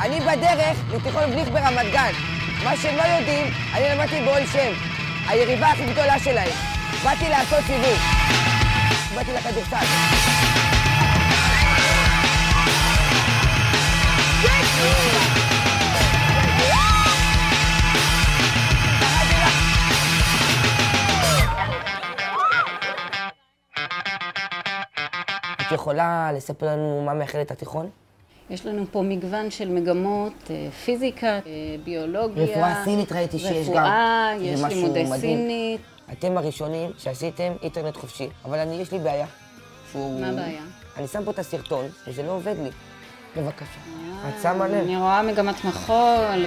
אני בדרך לתיכון בליך ברמת גן. מה שהם לא יודעים, אני למדתי באוהל שם. היריבה הכי גדולה שלהם. באתי לעשות סיבוב. באתי לכדורסל. את יכולה לספר לנו מה מאחד את התיכון? יש לנו פה מגוון של מגמות, אה, פיזיקה, אה, ביולוגיה. רפואה סינית ראיתי שיש גם. רפואה, יש לימודי. סינית. אתם הראשונים שעשיתם אינטרנט חופשי, אבל אני, יש לי בעיה. שהוא... מה הבעיה? אני שם פה את הסרטון, וזה לא עובד לי. בבקשה. את שמה לב. אני רואה מגמת מחול.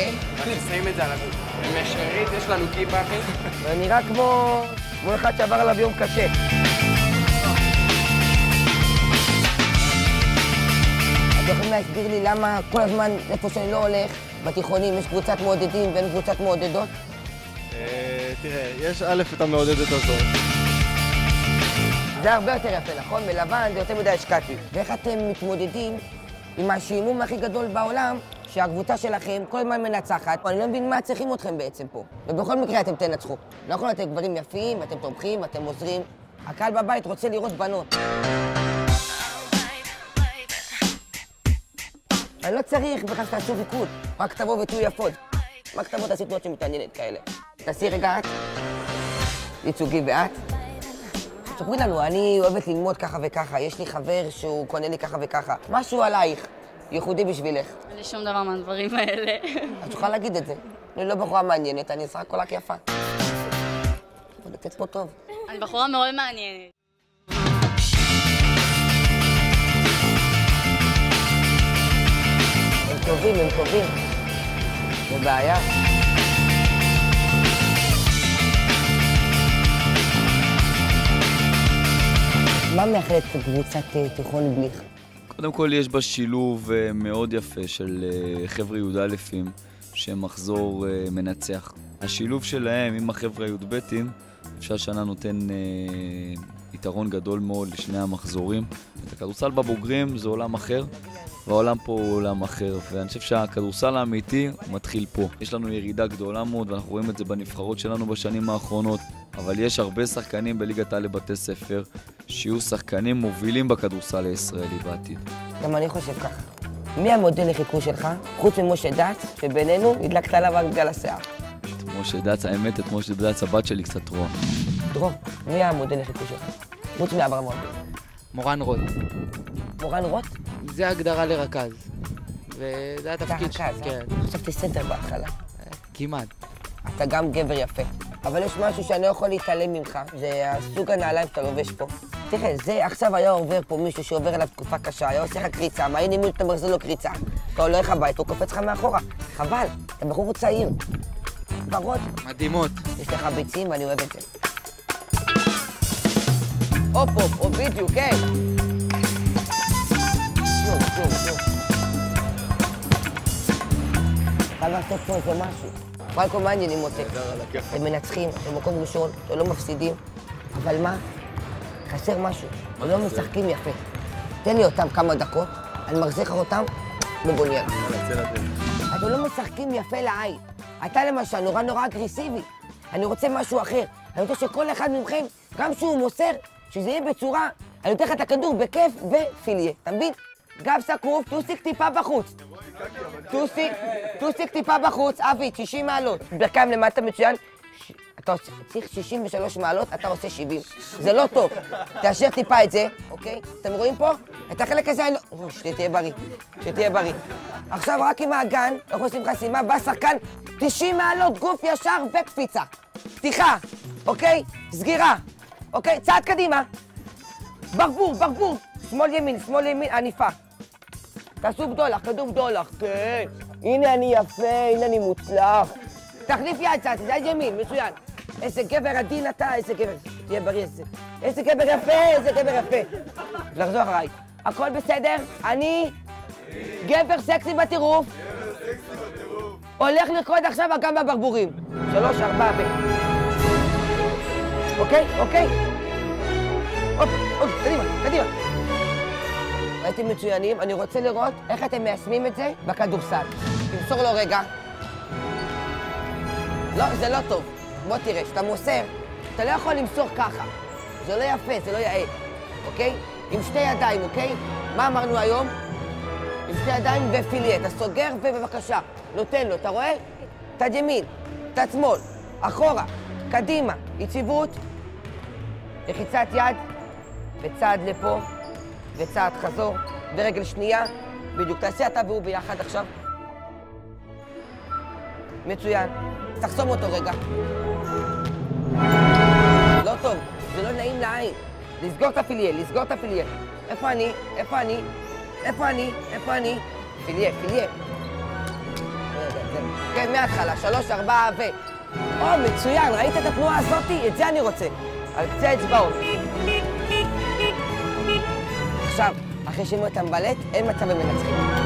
אוקיי. רק שמים את זה על הגוף. במשארית יש לנו כיפה אחי. זה נראה כמו... כמו אחד שעבר עליו יום קשה. אתם יכולים להסביר לי למה כל הזמן, איפה שאני לא הולך, בתיכונים יש קבוצת מעודדים ואין קבוצת מעודדות? אה, תראה, יש א' את המעודדת הזאת. זה הרבה יותר יפה, נכון? מלבן זה יותר מדי השקעתי. ואיך אתם מתמודדים עם השעמום הכי גדול בעולם, שהקבוצה שלכם כל הזמן מנצחת? אני לא מבין מה צריכים אתכם בעצם פה. ובכל מקרה אתם תנצחו. יכול להיות גברים יפים, אתם תומכים, אתם עוזרים. הקהל בבית רוצה לראות בנות. אני לא צריך בכלל שתעשו ריקוד, רק תבואו ותהיו יפות. רק תבואו תעשי תנועות שמתעניינת כאלה. תעשי רגע את, ייצוגי ואת. תספרי לנו, אני אוהבת ללמוד ככה וככה, יש לי חבר שהוא קונה לי ככה וככה. משהו עלייך, ייחודי בשבילך. אין לי שום דבר מהדברים האלה. את יכולה להגיד את זה. אני לא בחורה מעניינת, אני סך הכל רק יפה. אבל לתת פה טוב. אני בחורה מאוד מעניינת. הם טובים, הם טובים. זה בעיה. מה מאחד את קבוצת אה, תיכון בליך? קודם כל יש בה שילוב אה, מאוד יפה של אה, חבר'ה י"א שהם מחזור אה, מנצח. השילוב שלהם עם החבר'ה הי"בים, אפשר שנה נותן אה, יתרון גדול מאוד לשני המחזורים. את הכדורסל בבוגרים זה עולם אחר, והעולם פה הוא עולם אחר, ואני חושב שהכדורסל האמיתי מתחיל פה. יש לנו ירידה גדולה מאוד, ואנחנו רואים את זה בנבחרות שלנו בשנים האחרונות, אבל יש הרבה שחקנים בליגת העל לבתי ספר, שיהיו שחקנים מובילים בכדורסל הישראלי בעתיד. גם אני חושב ככה. מי המודל לחיקוי שלך? חוץ ממשה דץ, שבינינו הדלקת עליו רק בגלל השיער. את משה דץ, האמת, את משה דץ, הבת שלי קצת רואה. דרור, מי המודל לחיקוי שלך? חוץ מאברהם רוט. מורן רוט. מורן רוט? זה הגדרה לרכז. וזה אתה התפקיד רכז, כן, אה? חשבתי סנטר בהתחלה. כמעט. אתה גם גבר יפה. אבל יש משהו שאני לא יכול להתעלם ממך, זה הסוג הנעליים שאתה לובש פה. תראה, זה עכשיו היה עובר פה מישהו שעובר אליו תקופה קשה, היה עושה לך קריצה, מה הנה מי אתה מחזיר לו קריצה? אתה הולך הביתה, הוא קופץ לך מאחורה. חבל, אתה בחור צעיר. ורוד, מדהימות. יש לך ביצים ואני אוהב את זה. הופ הופ, הופ, בדיוק, כן. שוב, שוב, שוב. בא לעשות פה איזה משהו. פרנקו, מה העניינים מותק? אתם מנצחים, אתם במקום ראשון, אתם לא מפסידים, אבל מה? חסר משהו. לא משחקים יפה. תן לי אותם כמה דקות, אני מחזיר לך אותם בבוניין. אתם לא משחקים יפה לעין. אתה למשל נורא נורא אגרסיבי. אני רוצה משהו אחר. אני רוצה שכל אחד מכם, גם שהוא מוסר, שזה יהיה בצורה, אני נותן לך את הכדור בכיף ופיליה. אתה מבין? גב סקרוף, טוסיק טיפה בחוץ. טוסיק, טוסיק טיפה בחוץ, אבי, 60 מעלות. ברכיים למטה מצוין. אתה צריך 63 מעלות, אתה עושה 70. זה לא טוב. תאשר טיפה את זה, אוקיי? אתם רואים פה? את החלק הזה אני לא... שתהיה בריא, שתהיה בריא. עכשיו רק עם האגן, אנחנו עושים חסימה, בא שחקן 90 מעלות, גוף ישר וקפיצה. פתיחה, אוקיי? סגירה, אוקיי? צעד קדימה. ברבור, ברבור. שמאל ימין, שמאל ימין, עניפה. תעשו בדולח, כדור בדולח, כן. הנה אני יפה, הנה אני מוצלח. תחליף יד קצת, יד ימין, מצוין. איזה גבר עדין אתה, איזה גבר... תהיה בריא, איזה... איזה גבר יפה, איזה גבר יפה. לחזור אחריי. הכל בסדר? אני גבר סקסי בטירוף. הולך לרקוד עכשיו אגם בברבורים. שלוש, ארבע, ו... אוקיי? אוקיי? הופ, הופ, קדימה, קדימה. הייתם מצוינים, אני רוצה לראות איך אתם מיישמים את זה בכדורסל. תמסור לו רגע. לא, זה לא טוב. בוא תראה, כשאתה מוסר, אתה לא יכול למסור ככה. זה לא יפה, זה לא יאה, אוקיי? עם שתי ידיים, אוקיי? מה אמרנו היום? עם שתי ידיים ופיליה. אתה סוגר ובבקשה, נותן לו, אתה רואה? צד ימין, צד שמאל, אחורה, קדימה, יציבות, לחיצת יד, וצעד לפה, וצעד חזור, ורגל שנייה, בדיוק. תעשה אתה והוא ביחד עכשיו. מצוין. תחסום אותו רגע. לא טוב, זה לא נעים לעין. לסגור את הפיליה, לסגור את הפיליה. איפה אני? איפה אני? איפה אני? איפה אני? פיליה, פיליה. כן, מההתחלה, שלוש, ארבע, ו... או, מצוין, ראית את התנועה הזאתי? את זה אני רוצה. על קצה האצבעות. עכשיו, אחרי שינו את המבלט, אין מצב הם מנצחים.